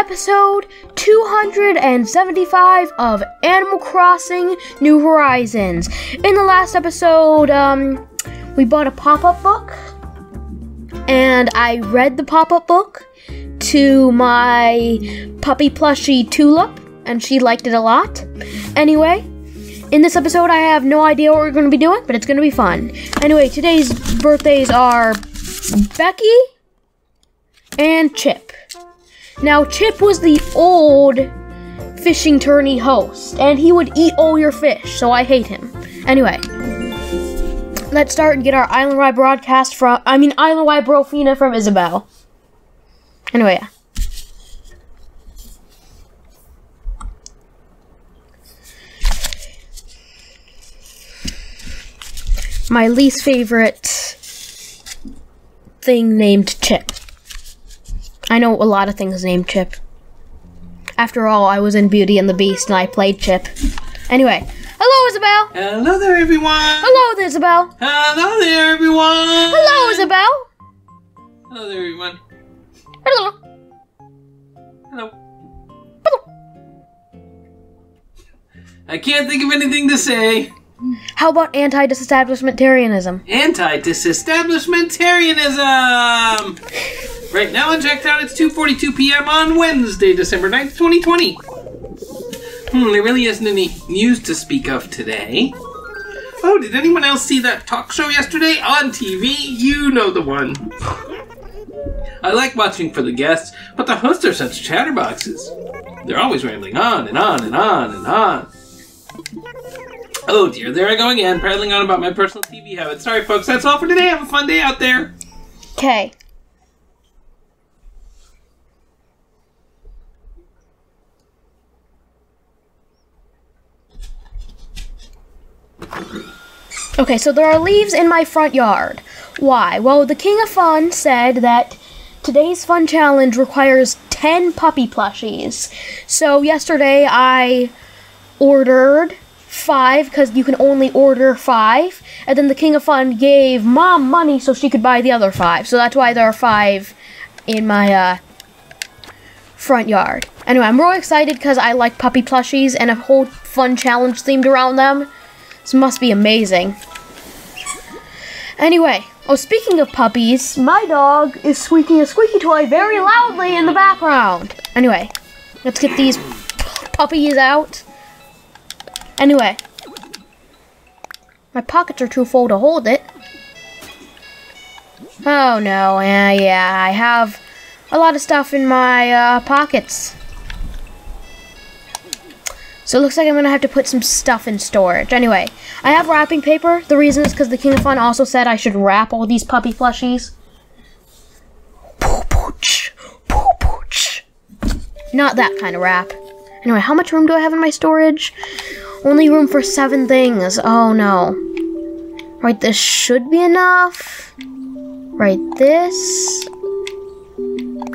episode 275 of Animal Crossing New Horizons. In the last episode, um, we bought a pop-up book, and I read the pop-up book to my puppy plushie Tulip, and she liked it a lot. Anyway, in this episode, I have no idea what we're going to be doing, but it's going to be fun. Anyway, today's birthdays are Becky and Chip. Now, Chip was the old fishing tourney host, and he would eat all your fish, so I hate him. Anyway, let's start and get our island wide broadcast from, I mean, island wide brofina from Isabelle. Anyway, yeah. My least favorite thing named Chip. I know a lot of things named Chip. After all, I was in Beauty and the Beast and I played Chip. Anyway, hello Isabelle. Hello there, everyone. Hello Isabelle. Hello there, everyone. Hello Isabelle. Hello there, everyone. Hello. Hello. I can't think of anything to say. How about anti-disestablishmentarianism? Anti-disestablishmentarianism. Right now in Jacktown, it's 2:42 p.m. on Wednesday, December 9th, 2020. Hmm, there really isn't any news to speak of today. Oh, did anyone else see that talk show yesterday on TV? You know the one. I like watching for the guests, but the hosts are such chatterboxes. They're always rambling on and on and on and on. Oh dear, there I go again, prattling on about my personal TV habits. Sorry, folks, that's all for today. Have a fun day out there. Okay. Okay, so there are leaves in my front yard. Why? Well, the King of Fun said that today's fun challenge requires 10 puppy plushies. So yesterday I ordered five because you can only order five. And then the King of Fun gave mom money so she could buy the other five. So that's why there are five in my uh, front yard. Anyway, I'm really excited because I like puppy plushies and a whole fun challenge themed around them. This must be amazing. Anyway, oh, speaking of puppies, my dog is squeaking a squeaky toy very loudly in the background. Anyway, let's get these puppies out. Anyway, my pockets are too full to hold it. Oh no, uh, yeah, I have a lot of stuff in my uh, pockets. So it looks like I'm going to have to put some stuff in storage. Anyway, I have wrapping paper. The reason is because the King of Fun also said I should wrap all these puppy plushies. Not that kind of wrap. Anyway, how much room do I have in my storage? Only room for seven things. Oh no. Right, this should be enough. Right, this.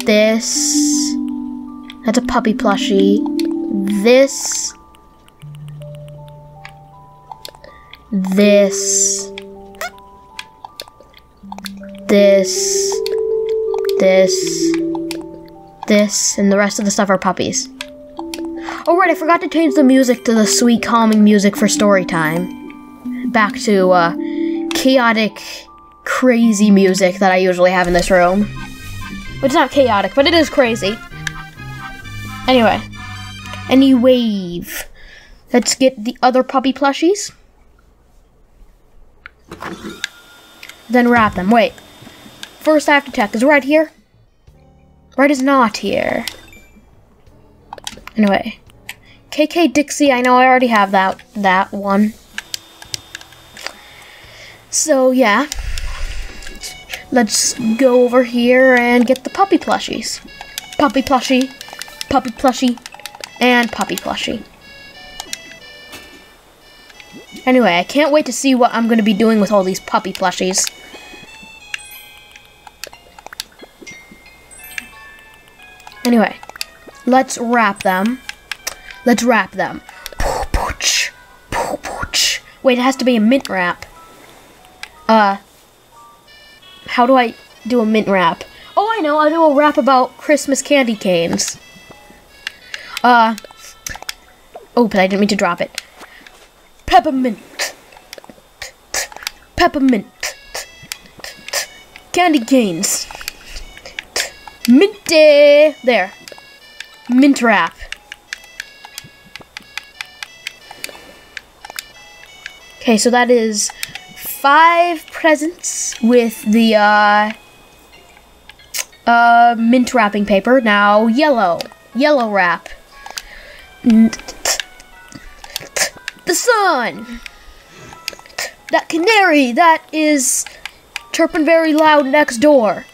This. That's a puppy plushie. This. This. This. This. This. And the rest of the stuff are puppies. Oh right, I forgot to change the music to the sweet, calming music for story time. Back to uh, chaotic, crazy music that I usually have in this room. It's not chaotic, but it is crazy. Anyway, any wave. Let's get the other puppy plushies. Then wrap them. Wait. First, I have to check. Is Red here? Red is not here. Anyway. KK Dixie, I know I already have that that one. So yeah. Let's go over here and get the puppy plushies. Puppy plushie, puppy plushie, and puppy plushie. Anyway, I can't wait to see what I'm going to be doing with all these puppy plushies. Anyway, let's wrap them. Let's wrap them. Wait, it has to be a mint wrap. Uh, how do I do a mint wrap? Oh, I know. I'll do a wrap about Christmas candy canes. Uh. Oh, but I didn't mean to drop it. Peppermint. Peppermint. Candy canes. Minty. There. Mint wrap. Okay, so that is five presents with the uh, uh, mint wrapping paper. Now yellow, yellow wrap. Sun. That canary that is chirping very loud next door.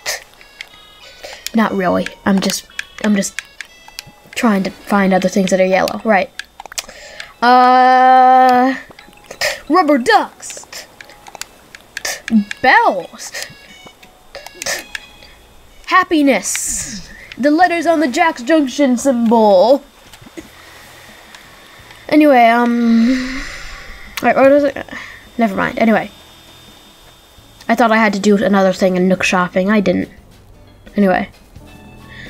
Not really. I'm just, I'm just trying to find other things that are yellow. Right. Uh, rubber ducks. Bells. Happiness. The letters on the Jack's Junction symbol. Anyway, um. Alright, what was it? Never mind. Anyway. I thought I had to do another thing in Nook Shopping. I didn't. Anyway.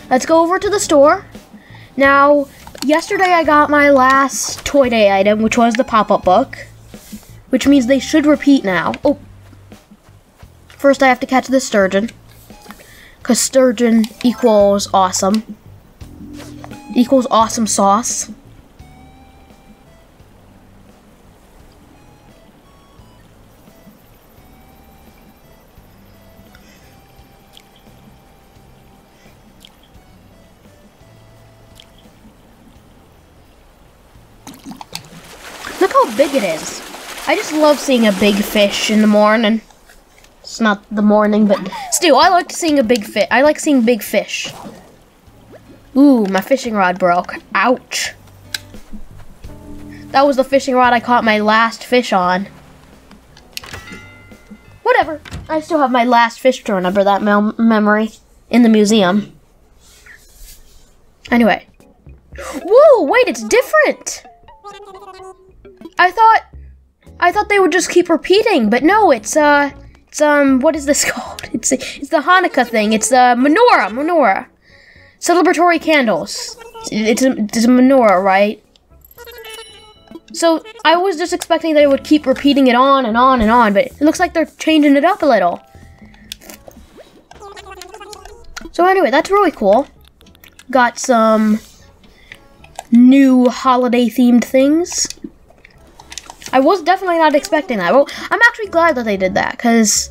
Let's go over to the store. Now, yesterday I got my last Toy Day item, which was the pop up book. Which means they should repeat now. Oh. First, I have to catch the sturgeon. Because sturgeon equals awesome. Equals awesome sauce. Big it is. I just love seeing a big fish in the morning. It's not the morning, but still, I like seeing a big fish. I like seeing big fish. Ooh, my fishing rod broke. Ouch. That was the fishing rod I caught my last fish on. Whatever. I still have my last fish to remember that mem memory in the museum. Anyway. Whoa, wait, it's different. I thought I thought they would just keep repeating, but no, it's uh it's um what is this called? It's it's the Hanukkah thing. It's the menorah, menorah. Celebratory candles. It's a, it's a menorah, right? So I was just expecting they would keep repeating it on and on and on, but it looks like they're changing it up a little. So anyway, that's really cool. Got some new holiday themed things. I was definitely not expecting that. Well, I'm actually glad that they did that because,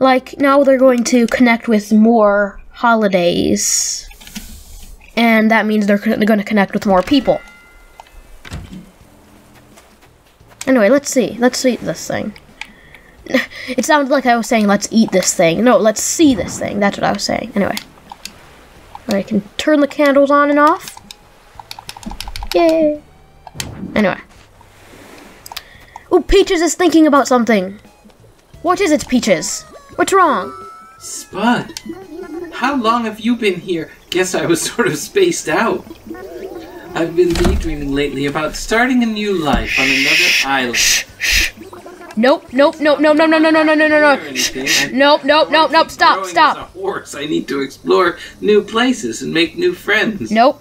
like, now they're going to connect with more holidays, and that means they're, they're going to connect with more people. Anyway, let's see. Let's eat this thing. It sounded like I was saying, let's eat this thing. No, let's see this thing. That's what I was saying. Anyway. I can turn the candles on and off. Yay. Anyway. Ooh, Peaches is thinking about something. What is it, Peaches? What's wrong? Spud, how long have you been here? Guess I was sort of spaced out. I've been daydreaming lately about starting a new life on another island. Shh, shh. Nope, nope, nope, nope, no, no, no, no, no, no, no, no. Nope, nope, nope, nope, stop, stop. As a horse, I need to explore new places and make new friends. Nope.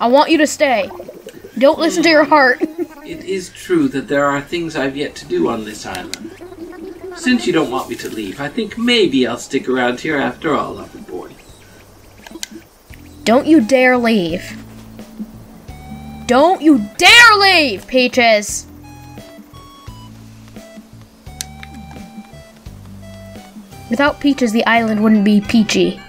I want you to stay. Don't listen to your hmm. heart. It is true that there are things I've yet to do on this island. Since you don't want me to leave, I think maybe I'll stick around here after all, Upperboard. Don't you dare leave. Don't you dare leave, Peaches! Without Peaches, the island wouldn't be peachy.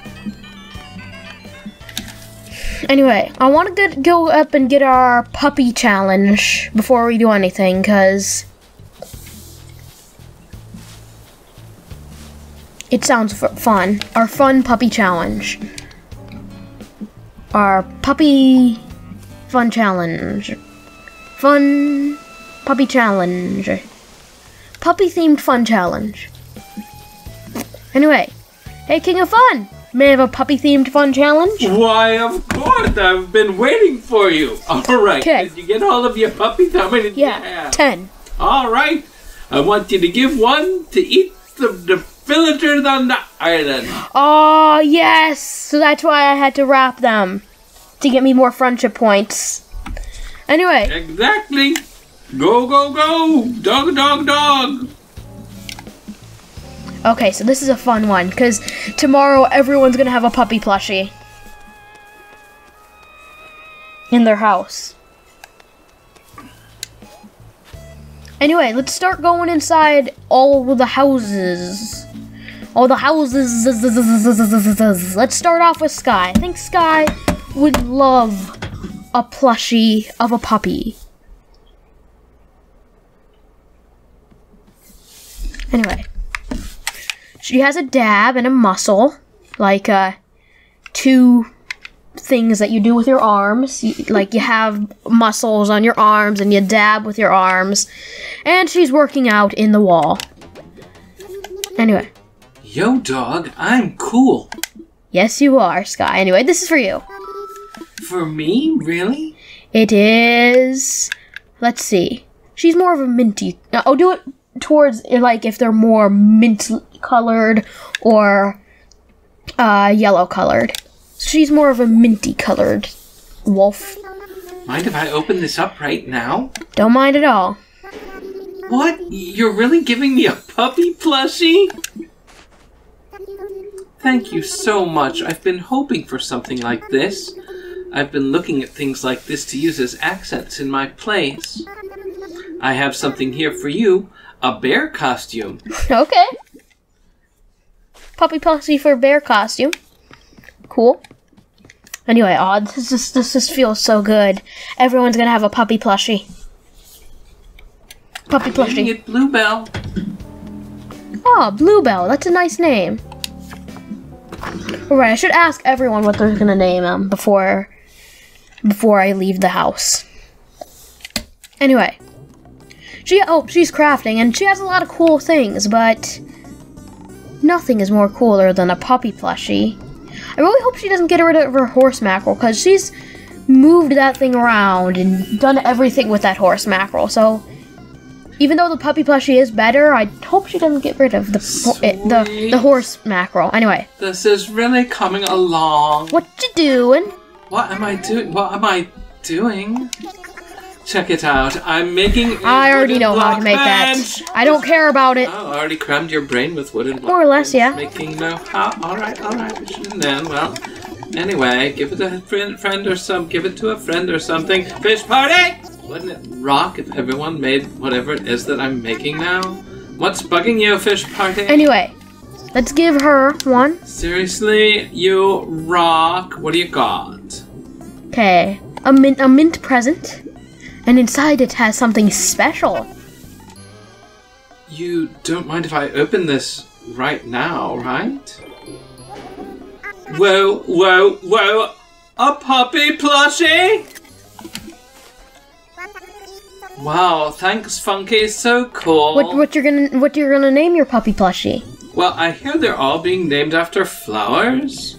Anyway, I want to get, go up and get our puppy challenge before we do anything, because it sounds fun. Our fun puppy challenge. Our puppy fun challenge. Fun puppy challenge. Puppy themed fun challenge. Anyway, hey King of Fun! May have a puppy themed fun challenge? Why, of course, I've been waiting for you. All right, 'Kay. did you get all of your puppies? How many did you Yeah, have? ten. All right, I want you to give one to each of the villagers on the island. Oh, yes! So that's why I had to wrap them. To get me more friendship points. Anyway, Exactly. Go, go, go! Dog, dog, dog! Okay, so this is a fun one, because tomorrow everyone's gonna have a puppy plushie. In their house. Anyway, let's start going inside all the houses. All the houses. Let's start off with Sky. I think Sky would love a plushie of a puppy. Anyway, she has a dab and a muscle, like uh, two things that you do with your arms. You, like you have muscles on your arms and you dab with your arms, and she's working out in the wall. Anyway, Yo, dog, I'm cool. yes, you are, Sky. Anyway, this is for you. For me? Really? It is. Let's see. She's more of a minty. uh, I'll do it towards like if they're more mint colored or uh, yellow colored. She's more of a minty colored wolf. Mind if I open this up right now? Don't mind at all. What? You're really giving me a puppy plushie? Thank you so much. I've been hoping for something like this. I've been looking at things like this to use as accents in my plays. I have something here for you a bear costume. Okay. Puppy plushie for bear costume. Cool. Anyway, oh, this just this just feels so good. Everyone's gonna have a puppy plushie. Puppy plushie. it Bluebell. Oh, Bluebell. That's a nice name. Alright, I should ask everyone what they're gonna name him before before I leave the house. Anyway. She oh, she's crafting and she has a lot of cool things, but nothing is more cooler than a puppy plushie. I really hope she doesn't get rid of her horse mackerel, because she's moved that thing around and done everything with that horse mackerel, so even though the puppy plushie is better, I hope she doesn't get rid of the ho- eh, the the horse mackerel. Anyway, This is really coming along. what you doing? What am I doing? What am I doing? Check it out. I'm making. I already know how to make bench. that. I don't care about it. Oh, I already crammed your brain with wooden More or less, yeah. Making no how. All right, all right. shouldn't Then, well, anyway, give it to a friend, friend or some. Give it to a friend or something. Fish party. Wouldn't it rock if everyone made whatever it is that I'm making now? What's bugging you, fish party? Anyway, let's give her one. Seriously, you rock. What do you got? Okay, a mint a mint present, and inside it has something special. You don't mind if I open this right now, right? Whoa, whoa, whoa! A puppy plushie? Wow, thanks, Funky. So cool. What what you're gonna what you're gonna name your puppy plushie? Well, I hear they're all being named after flowers.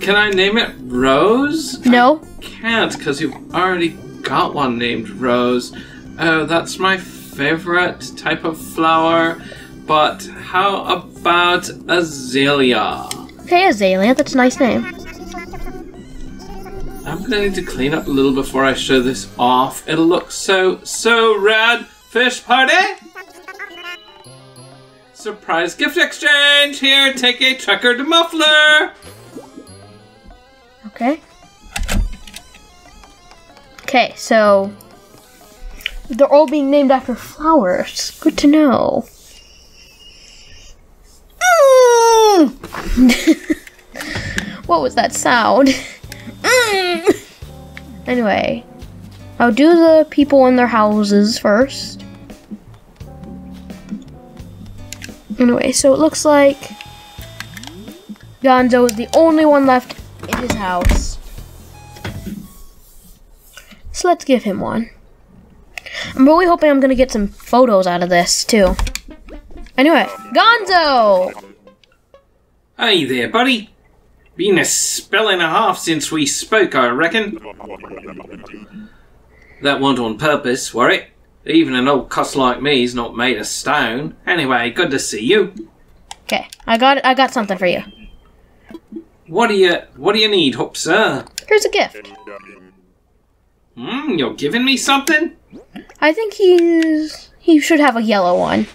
Can I name it Rose? No. Can't, because you've already got one named Rose. Oh, that's my favorite type of flower. But how about Azalea? Okay, Azalea. That's a nice name. I'm gonna need to clean up a little before I show this off. It'll look so, so rad. Fish party? Surprise gift exchange! Here, take a checkered muffler! Okay. Okay, so they're all being named after flowers. Good to know. Mm. what was that sound? Mm. anyway, I'll do the people in their houses first. Anyway, so it looks like Gonzo is the only one left in his house. So let's give him one. I'm really hoping I'm gonna get some photos out of this too. Anyway, Gonzo! Hey there, buddy. Been a spell and a half since we spoke, I reckon. That wasn't on purpose, were it? Even an old cuss like me's not made of stone. Anyway, good to see you. Okay, I got I got something for you. What do you What do you need, Hope sir? Here's a gift. Hmm, you're giving me something? I think he's he should have a yellow one.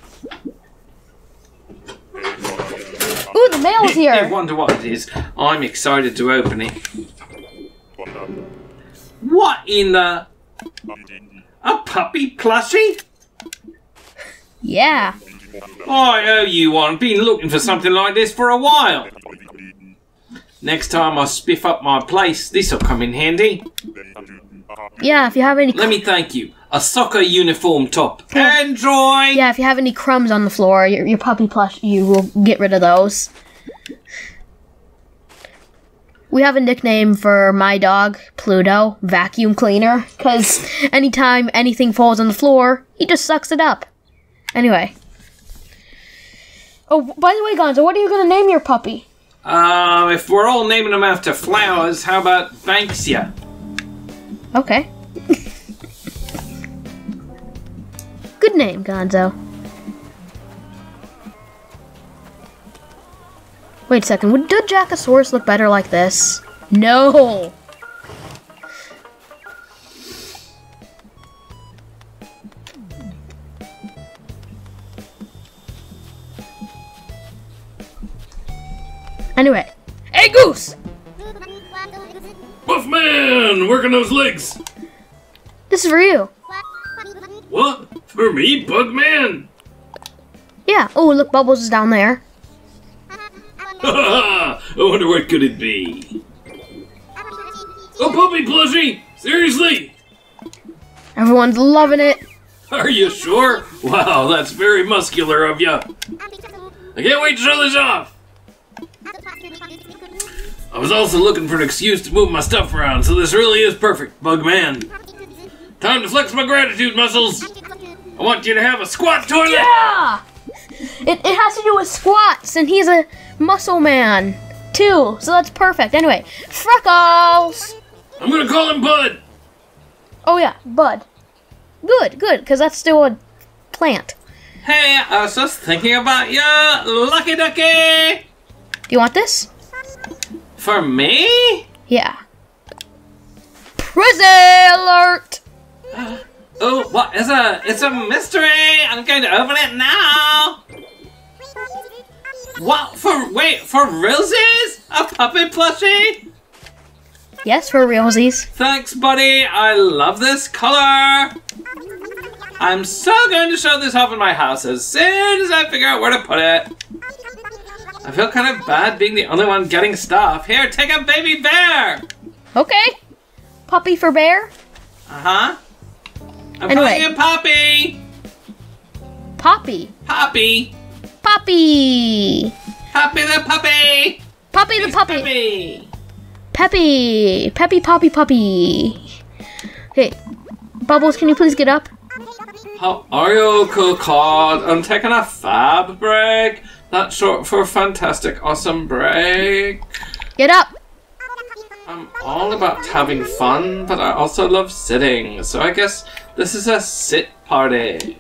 Ooh, the mail's here. I wonder what it is. I'm excited to open it. What in the? A puppy plushie? Yeah. I owe you one. Been looking for something like this for a while. Next time I spiff up my place, this'll come in handy. Yeah, if you have any Let me thank you. A soccer uniform top. Enjoy! Yeah, if you have any crumbs on the floor, your, your puppy plush, you will get rid of those. We have a nickname for my dog, Pluto, vacuum cleaner, because anytime anything falls on the floor, he just sucks it up. Anyway. Oh, by the way, Gonzo, what are you going to name your puppy? Um, if we're all naming them after flowers, how about Banksia? Okay. Good name, Gonzo. Wait a second, would Dodjacosaurus look better like this? No! Anyway. Working those legs. This is for you. What? For me, Bugman? Yeah. Oh, look, Bubbles is down there. I wonder what could it be? Oh, puppy plushie? Seriously? Everyone's loving it. Are you sure? Wow, that's very muscular of you. I can't wait to show this off. I was also looking for an excuse to move my stuff around, so this really is perfect, Bugman. Time to flex my gratitude muscles. I want you to have a squat toilet. Yeah! It, it has to do with squats, and he's a muscle man, too. So that's perfect. Anyway, Freckles! I'm gonna call him Bud. Oh, yeah, Bud. Good, good, because that's still a plant. Hey, I was just thinking about you, Lucky Ducky! Do you want this? For me? Yeah. Prison alert! Uh, oh, what is a? It's a mystery. I'm going to open it now. What for? Wait for roses? A puppet plushie? Yes, for realsies. Thanks, buddy. I love this color. I'm so going to show this off in my house as soon as I figure out where to put it. I feel kind of bad being the only one getting stuff. Here, take a baby bear. Okay. Puppy for bear? Uh huh. I'm Anyway. calling you Poppy. Poppy. Poppy. Poppy! Poppy the puppy. Puppy the He's puppy! Puppy. Peppy! Peppy, Poppy, Puppy! Okay, Bubbles, can you please get up? How are you, cool cod? I'm taking a fab break. That's short for fantastic, awesome break. Get up! I'm all about having fun, but I also love sitting. So I guess this is a sit party.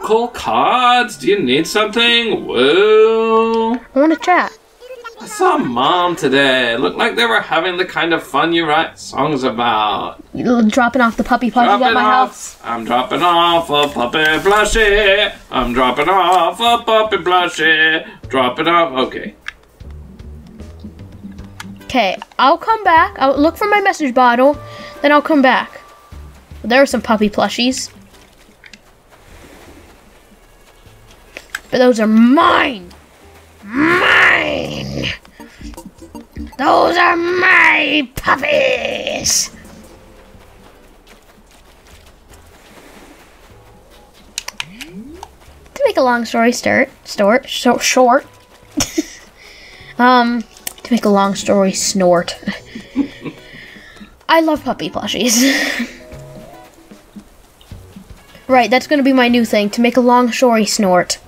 Cool cards, do you need something? Woo! I want to chat. I saw mom today. Looked like they were having the kind of fun you write songs about. Dropping off the puppy plushie at my off. house? I'm dropping off a puppy plushie. I'm dropping off a puppy plushie. Dropping off. Okay. Okay, I'll come back. I'll look for my message bottle, then I'll come back. There are some puppy plushies. But those are mine! Mine! Those are my puppies! Make a long story start, start, short, short. um, to make a long story snort. I love puppy plushies. right, that's gonna be my new thing, to make a long story snort.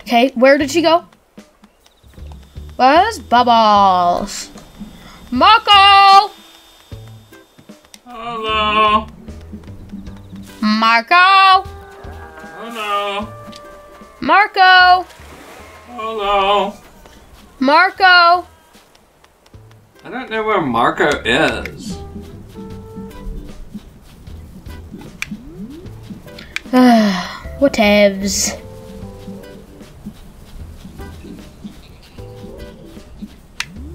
Okay, where did she go? Where's Bubbles? Marco! Hello. Marco! Hello. Marco! Hello. Marco! I don't know where Marco is. Whatevs.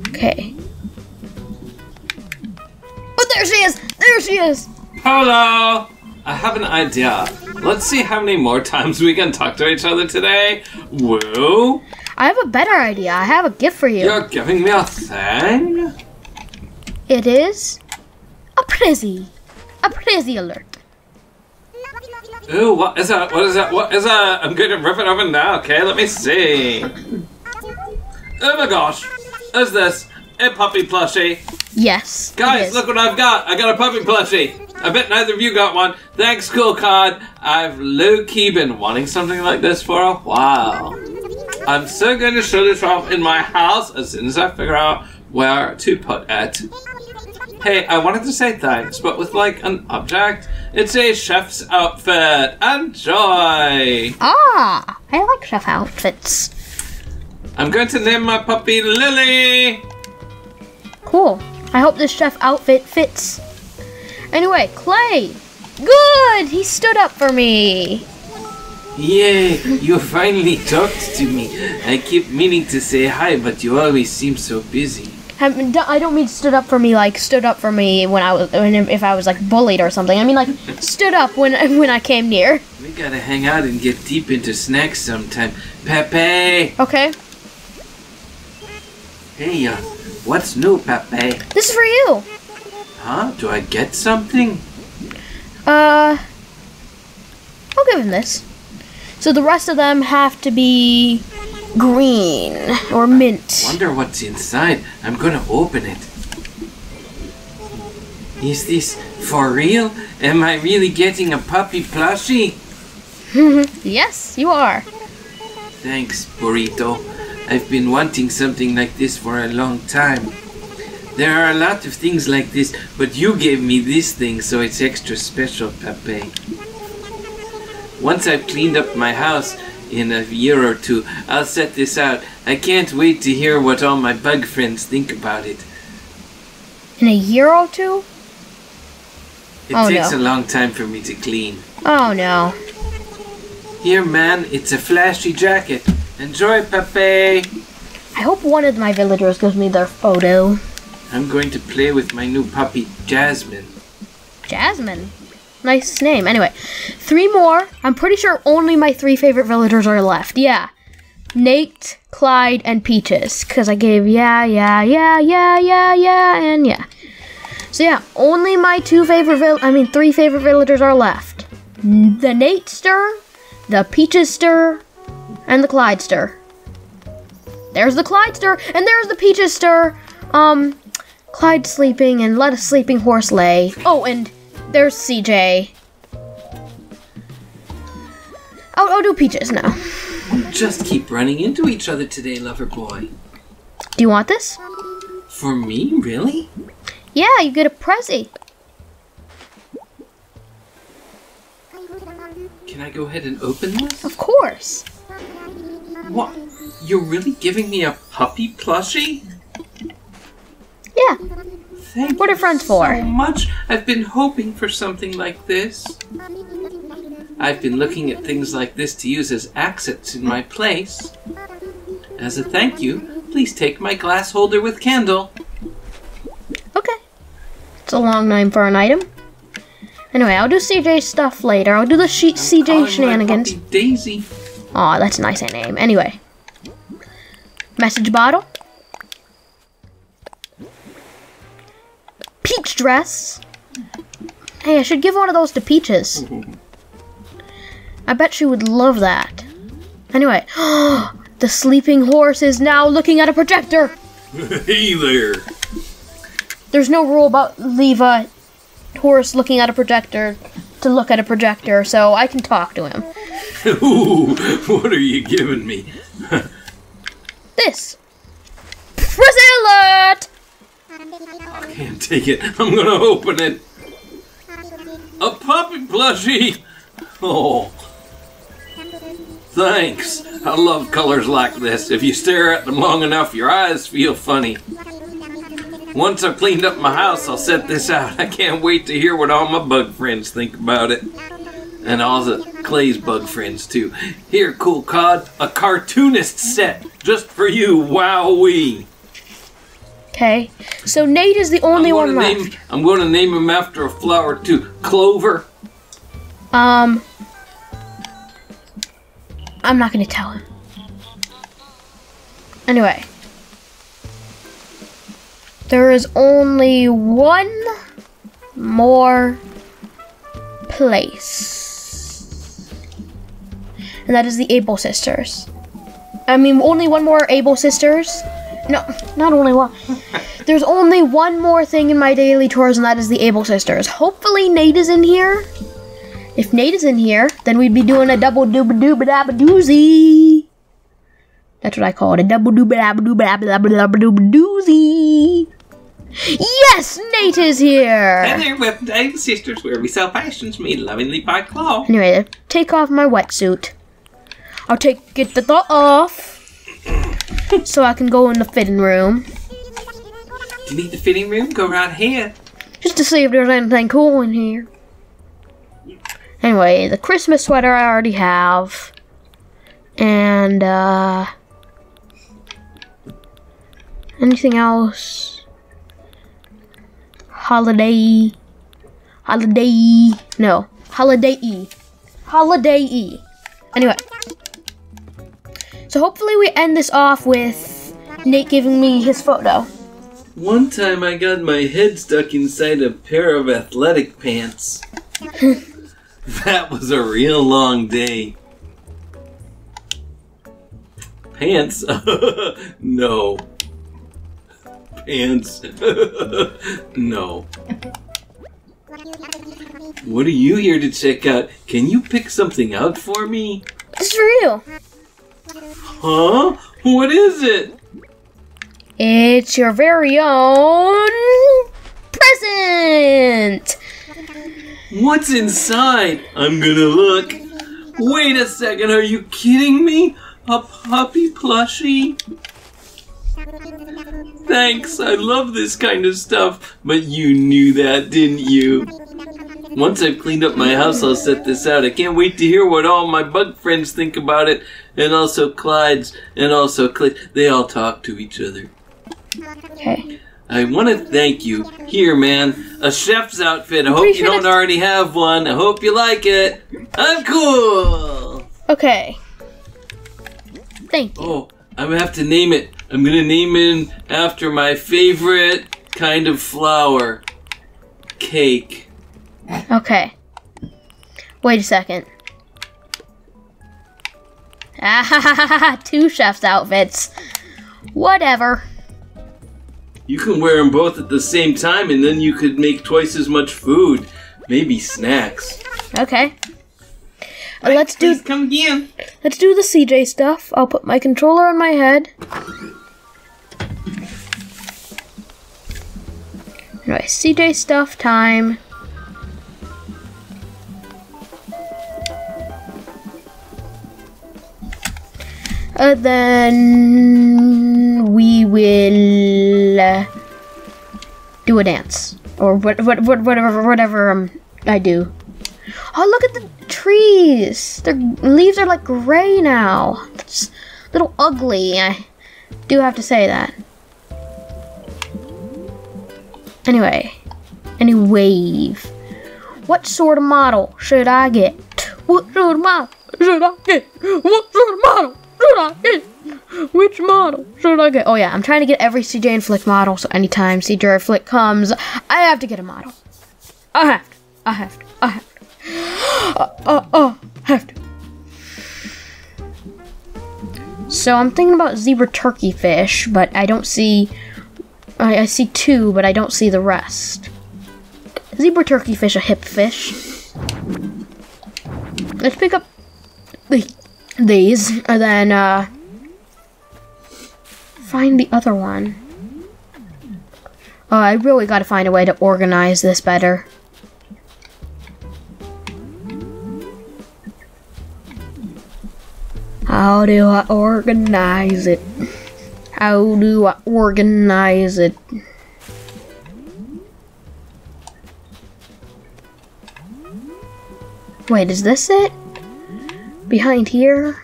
Okay. There she is! Hello. I have an idea. Let's see how many more times we can talk to each other today. Woo. I have a better idea. I have a gift for you. You're giving me a thing? It is a prizzy. A prizzy alert. Ooh, what is that? What is that? What is that? I'm going to rip it open now. Okay, let me see. Oh my gosh. Is this a puppy plushie? Yes. Guys, look what I've got. I got a puppy plushie. I bet neither of you got one. Thanks, Cool Cod. I've low-key been wanting something like this for a while. I'm so going to show this off in my house as soon as I figure out where to put it. Hey, I wanted to say thanks, but with like an object, it's a chef's outfit. Enjoy! Ah, I like chef outfits. I'm going to name my puppy Lily. Cool. I hope this chef outfit fits. Anyway, Clay. Good. He stood up for me. Yay, you finally talked to me. I keep meaning to say hi, but you always seem so busy. I don't mean stood up for me like stood up for me when I was when, if I was like bullied or something. I mean like stood up when when I came near. We gotta hang out and get deep into snacks sometime. Pepe! Okay. Hey, uh, what's new, Pepe? This is for you. Huh? Do I get something? Uh, I'll give him this. So the rest of them have to be green or mint. Wonder what's inside. I'm gonna open it. Is this for real? Am I really getting a puppy plushie? yes, you are. Thanks, Burrito. I've been wanting something like this for a long time. There are a lot of things like this, but you gave me this thing, so it's extra special, Pepe. Once I've cleaned up my house in a year or two, I'll set this out. I can't wait to hear what all my bug friends think about it. In a year or two? It Oh, takes no. a long time for me to clean. Oh no. Here, man, it's a flashy jacket. Enjoy, Pepe. I hope one of my villagers gives me their photo. I'm going to play with my new puppy, Jasmine. Jasmine. Nice name. Anyway, three more. I'm pretty sure only my three favorite villagers are left. Yeah. Nate, Clyde, and Peaches. Because I gave yeah, yeah, yeah, yeah, yeah, yeah, and yeah. So yeah, only my two favorite vill- I mean three favorite villagers are left. The Natester, the Peachester, and the Clydester. There's the Clydester, and there's the Peachester. Um, Clyde sleeping and let a sleeping horse lay. Oh, and there's CJ. I'll, I'll do Peaches now. Just keep running into each other today, lover boy. Do you want this? For me, really? Yeah, you get a Prezi. Can I go ahead and open this? Of course. What? You're really giving me a puppy plushie? Yeah. Thank What are you friends so for? much. I've been hoping for something like this. I've been looking at things like this to use as accents in my place. As a thank you, please take my glass holder with candle. Okay. It's a long name for an item. Anyway, I'll do CJ stuff later. I'll do the she- I'm CJ shenanigans. Daisy. Aw, that's a nice name. Anyway. Message bottle. Peach dress. Hey, I should give one of those to Peaches. I bet she would love that. Anyway, the sleeping horse is now looking at a projector. hey there. There's no rule about leave a horse looking at a projector to look at a projector, so I can talk to him. Ooh, what are you giving me? This. Brazil alert! I can't take it. I'm gonna open it. A puppy plushie! Oh. Thanks. I love colors like this. If you stare at them long enough, your eyes feel funny. Once I've cleaned up my house, I'll set this out. I can't wait to hear what all my bug friends think about it. And all the Clay's bug friends, too. Here, cool cod, a cartoonist set just for you. Wowee. Okay. So Nate is the only one left. name I'm gonna name him after a flower too. Clover. Um, I'm not gonna tell him. Anyway, there is only one more place, and that is the Able Sisters. I mean, only one more Able Sisters. No, not only one. There's only one more thing in my daily chores, and that is the Able Sisters. Hopefully, Nate is in here. If Nate is in here, then we'd be doing a double dooba dooba dabba doozy. That's what I call it, a double dooba dabba dooba dabba dabba dabba dooba doozy. Yes, Nate is here. And there with Dave Sisters, where we sell passions made lovingly by claw. Anyway, take off my wetsuit. I'll take get the thought off, so I can go in the fitting room you need the fitting room? Go right ahead. just to see if there's anything cool in here. Anyway, the Christmas sweater I already have. And, uh. Anything else? Holiday. Holiday. No. Holiday E. Holiday E. Anyway. So hopefully we end this off with Nate giving me his photo. One time I got my head stuck inside a pair of athletic pants. that was a real long day. Pants? no. Pants? no. What are you here to check out? Can you pick something out for me? This is for you. Huh? What is it? It's your very own present. What's inside? I'm gonna look. Wait a second, are you kidding me? A puppy plushie? Thanks, I love this kind of stuff, but you knew that, didn't you? Once I've cleaned up my house, I'll set this out. I can't wait to hear what all my bug friends think about it, and also Clyde's, and also Clay. They all talk to each other. Okay. I want to thank you. Here, man, a chef's outfit. I hope you sure don't already have one. I hope you like it. I'm cool. Okay. Thank you. Oh, I'm gonna have to name it. I'm gonna name it after my favorite kind of flour. Cake. Okay. Wait a second. Ah ha ha ha ha! Two chef's outfits. Whatever. You can wear them both at the same time, and then you could make twice as much food. Maybe snacks. Okay. Uh, let's do come again. let's do the CJ stuff. I'll put my controller on my head. Anyway, CJ stuff time. Uh, then we will uh, do a dance or what, what, what, whatever, whatever um, I do. Oh, look at the trees! Their leaves are like gray now. It's a little ugly. I do have to say that. Anyway, any wave. What sort of model should I get? What sort of model should I get? What sort of model should I get? Which model should I get? Oh yeah, I'm trying to get every CJ and Flick model, so anytime CJ or Flick comes, I have to get a model. I have to. I have to. I have to. Uh, uh, uh, have to. So I'm thinking about zebra turkey fish, but I don't see. I, I see two, but I don't see the rest. Zebra turkey fish, a hip fish. Let's pick up the, these, and then uh, find the other one. Oh, I really gotta find a way to organize this better. How do I organize it? How do I organize it? Wait, is this it? Behind here?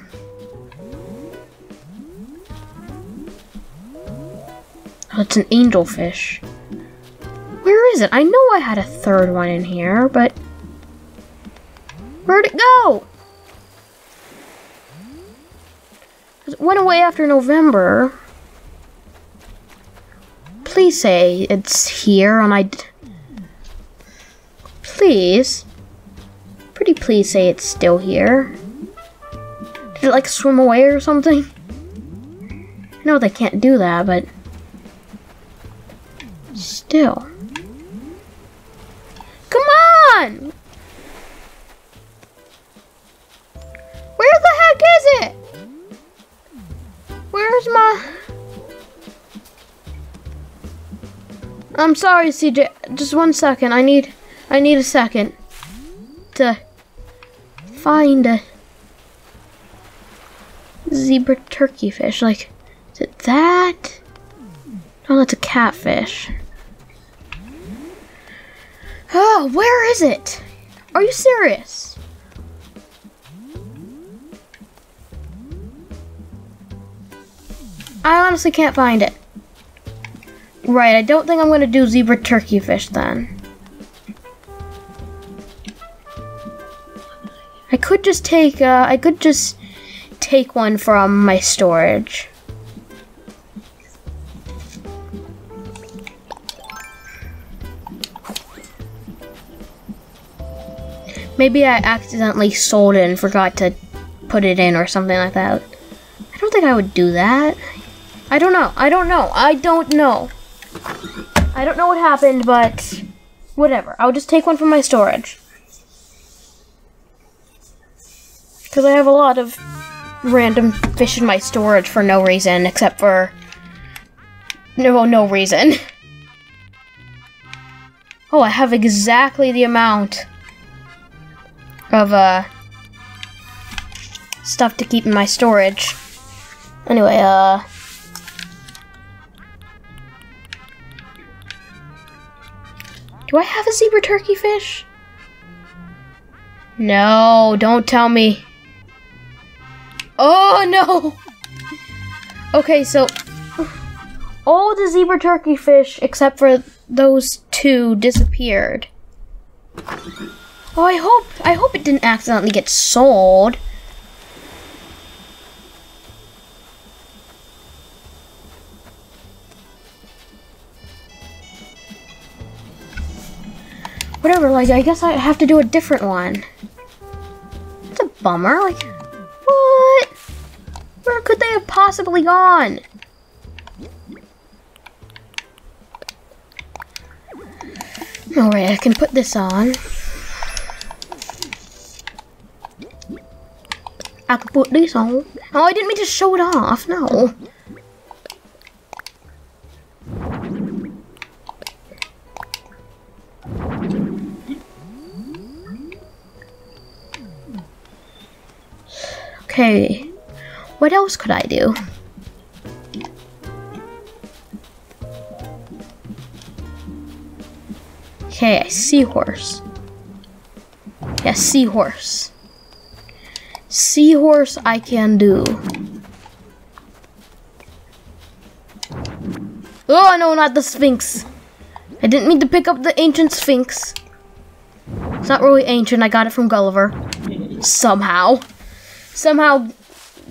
Oh, it's an angelfish. Where is it? I know I had a third one in here, but where'd it go? It went away after November. Please say it's here and I. Please. Pretty please say it's still here. It like swim away or something? Know they can't do that, but. Still. Come on! Where the heck is it? Where's my... I'm sorry, CJ. Just one second. I need... I need a second. To... Find a... Zebra turkey fish. Like... Is it that? Oh, that's a catfish. Oh, where is it? Are you serious? I honestly can't find it. Right, I don't think I'm gonna do zebra turkey fish then. I could just take, uh, I could just take one from my storage. Maybe I accidentally sold it and forgot to put it in or something like that. I don't think I would do that. I don't know. I don't know. I don't know. I don't know what happened, but whatever. I'll just take one from my storage. Because I have a lot of random fish in my storage for no reason, except for. No, no reason. Oh, I have exactly the amount of uh stuff to keep in my storage. Anyway, uh Do I have a zebra turkey fish? No, don't tell me. Oh no. Okay, so all the zebra turkey fish except for those two disappeared. Oh, I hope I hope it didn't accidentally get sold. Whatever, like I guess I have to do a different one. It's a bummer. Like what? Where could they have possibly gone? Alright, I can put this on. I can put this on. Oh, I didn't mean to show it off. No. Okay. What else could I do? Okay, seahorse. Yeah, seahorse. Seahorse I can do. Oh no, not the Sphinx. I didn't mean to pick up the ancient Sphinx. It's not really ancient, I got it from Gulliver. Somehow. Somehow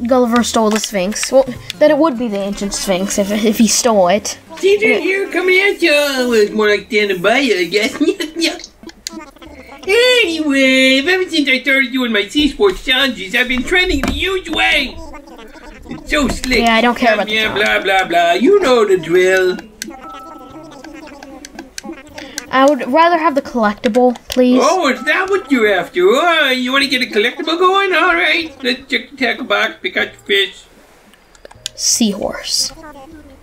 Gulliver stole the Sphinx. Well, then it would be the ancient Sphinx if, if he stole it. CJ here coming at you. Uh, well, it's more like you, I guess. anyway, ever since I started doing my sea sports challenges, I've been trending the huge way. It's so slick. Yeah, I don't care about the Yeah, blah, blah, blah. You know the drill. I would rather have the collectible, please. Oh, is that what you're after? Oh, you want to get a collectible going? All right. Let's check the tackle box, pick out your fish. Seahorse.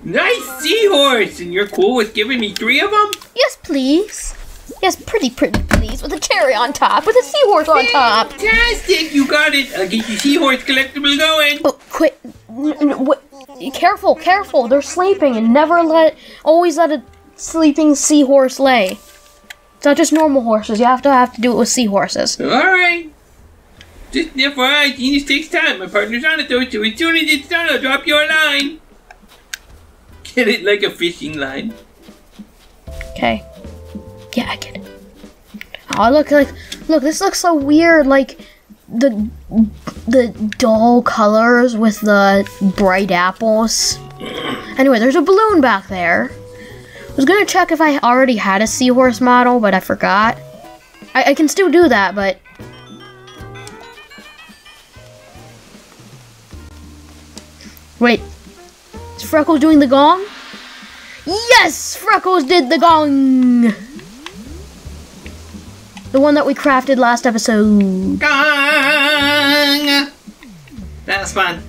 Nice seahorse! And you're cool with giving me three of them? Yes, please. Yes, pretty, pretty, please. with a cherry on top, with a seahorse on top. Fantastic! You got it. I'll get your seahorse collectible going. Oh, quit. N- what- Careful, careful. They're sleeping and never let, always let a sleeping seahorse lay. It's not just normal horses. You have to have to do it with seahorses. All right. Just FYI, Genius takes time. My partner's on it though, so as soon as it's done, I'll drop you a line. Get it like a fishing line. Okay. Yeah, I get it. Oh, look, like, look, this looks so weird. Like, the the dull colors with the bright apples. Anyway, there's a balloon back there. I was gonna check if I already had a seahorse model, but I forgot. I, I can still do that, but wait, is Freckles doing the gong? Yes, Freckles did the gong. The one that we crafted last episode. Gong! That was fun.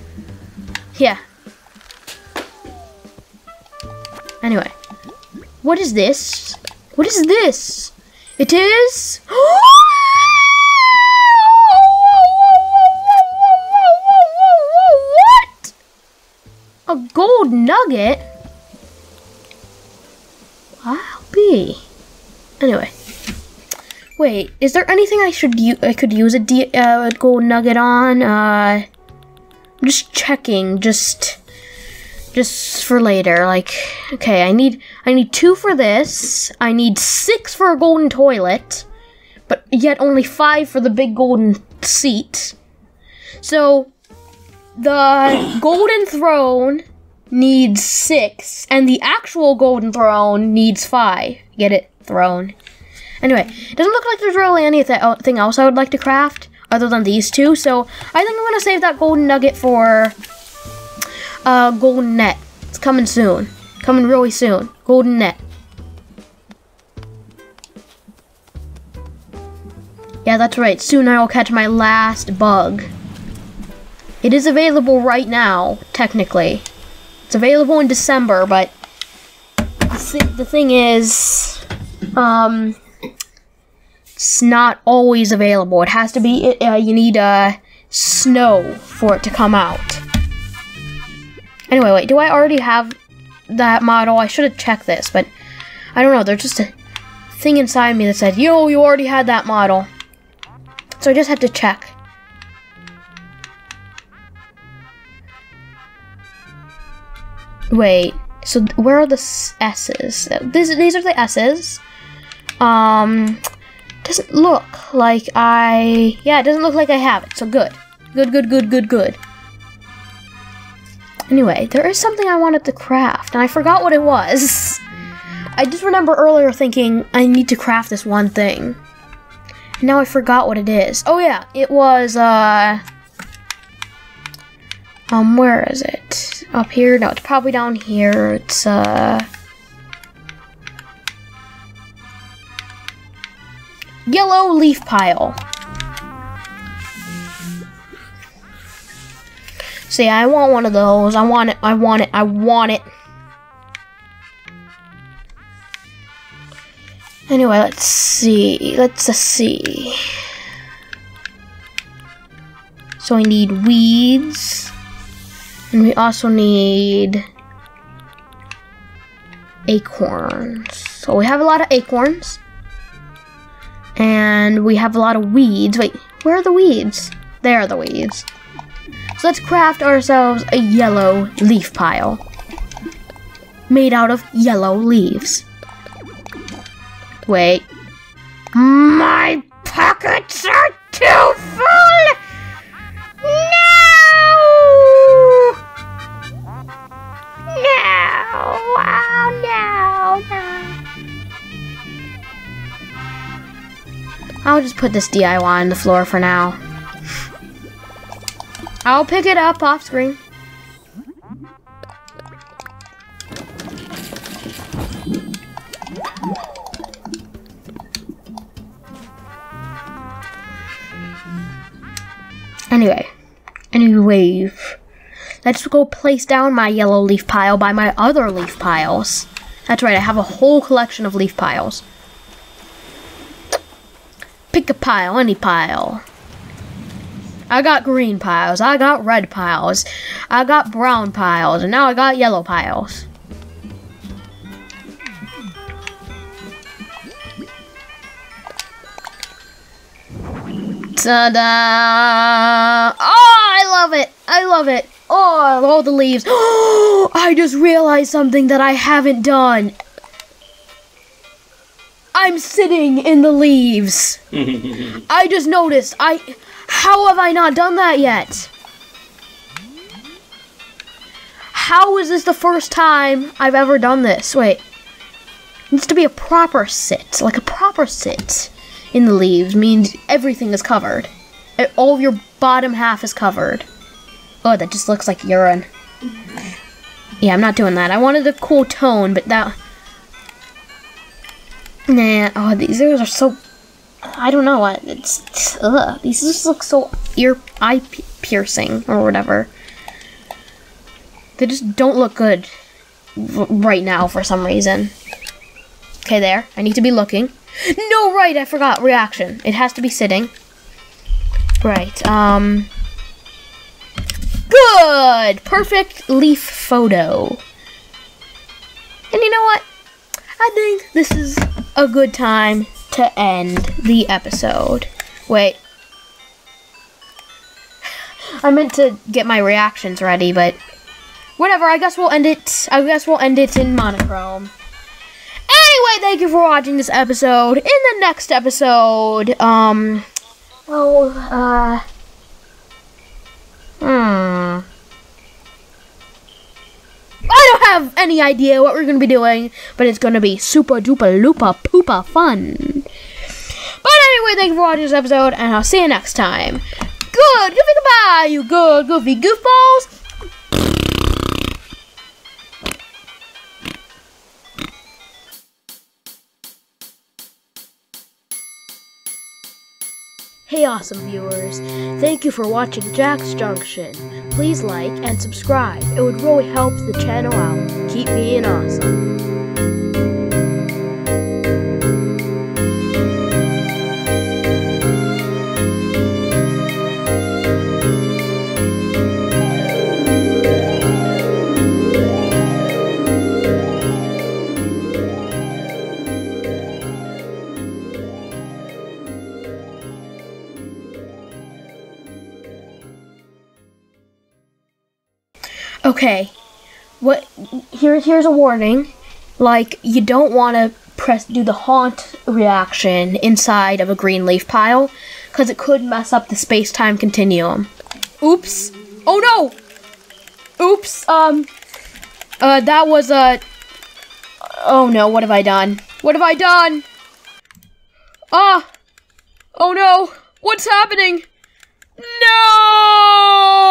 Yeah. Anyway, what is this? What is this? It is. What? A gold nugget? Wow, B. Anyway. Wait, is there anything I should I could use a, uh, a gold nugget on? Uh, I'm just checking, just just for later. Like, okay, I need I need two for this. I need six for a golden toilet, but yet only five for the big golden seat. So the golden throne needs six, and the actual golden throne needs five. Get it? Throne. Anyway, it doesn't look like there's really anything else I would like to craft other than these two. So I think I'm gonna save that golden nugget for uh, golden net. It's coming soon. Coming really soon. Golden net. Yeah, that's right. Soon I will catch my last bug. It is available right now, technically. It's available in December, but the, thing is, um, it's not always available. It has to be. Uh, you need uh, snow for it to come out. Anyway, wait. Do I already have that model? I should have checked this, but I don't know. There's just a thing inside me that said, "Yo, you already had that model." So I just had to check. Wait. So where are the S's? This, these are the S's. Um, doesn't look like I. Yeah, it doesn't look like I have it. So good. Good, good, good, good, good. Anyway, there is something I wanted to craft, and I forgot what it was. I just remember earlier thinking I need to craft this one thing. Now I forgot what it is. Oh yeah, it was uh um where is it? Up here? No, it's probably down here. It's uh yellow leaf pile. See, I want one of those. I want it. I want it. I want it. Anyway, let's see. Let's just see. So we need weeds. And we also need acorns. So we have a lot of acorns. And we have a lot of weeds. Wait, where are the weeds? There are the weeds. So let's craft ourselves a yellow leaf pile. Made out of yellow leaves. Wait. My pockets are too full! No! No! Oh, no, no. I'll just put this DIY on the floor for now. I'll pick it up off screen. Anyway, anyway, let's go place down my yellow leaf pile by my other leaf piles. That's right, I have a whole collection of leaf piles. pick a pile, any pile. I got green piles, I got red piles, I got brown piles, and now I got yellow piles. Ta-da! Oh, I love it! I love it! Oh, all the leaves. Oh, I just realized something that I haven't done. I'm sitting in the leaves. I just noticed. I how have I not done that yet? How is this the first time I've ever done this? Wait. It needs to be a proper sit. Like a proper sit in the leaves means everything is covered. All of your bottom half is covered. Oh, that just looks like urine. Yeah, I'm not doing that. I wanted a cool tone, but that. Nah. Oh, these ears are so. I don't know. It's. Ugh. These just look so ear eye piercing or whatever. They just don't look good right now for some reason. Okay, there. I need to be looking. No, right. I forgot reaction. It has to be sitting. Right. Um. Good! Perfect leaf photo. And you know what? I think this is a good time to end the episode. Wait. I meant to get my reactions ready, but whatever. I guess we'll end it. I guess we'll end it in monochrome. Anyway, thank you for watching this episode. In the next episode, um, Oh, uh, Hmm. I don't have any idea what we're gonna be doing, but it's gonna be super duper looper pooper fun. But anyway, thank you for watching this episode, and I'll see you next time. Good, goofy goodbye, you good goofy goofballs. Hey awesome viewers, thank you for watching Jack's Junction. Please like and subscribe, it would really help the channel out. Keep being awesome. Okay, what here here's a warning. Like you don't want to press do the haunt reaction inside of a green leaf pile cuz it could mess up the space-time continuum. Oops. Oh no. Oops. Um uh that was a Oh no, what have I done? What have I done? Ah. Oh no. What's happening? No!